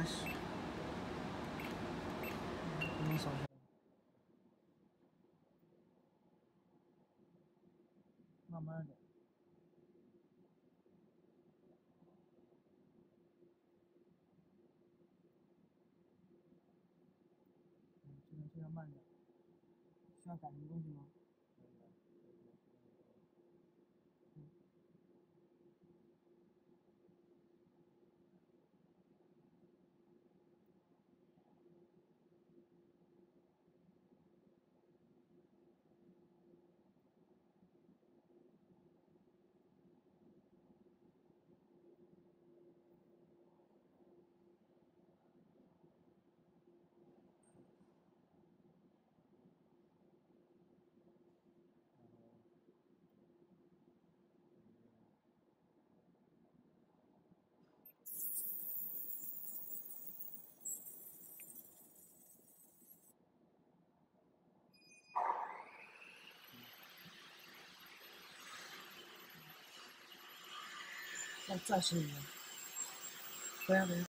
开始。不用扫，慢慢点。嗯，这个这样慢点。需要改什么东西吗？再再试一遍，等下等下。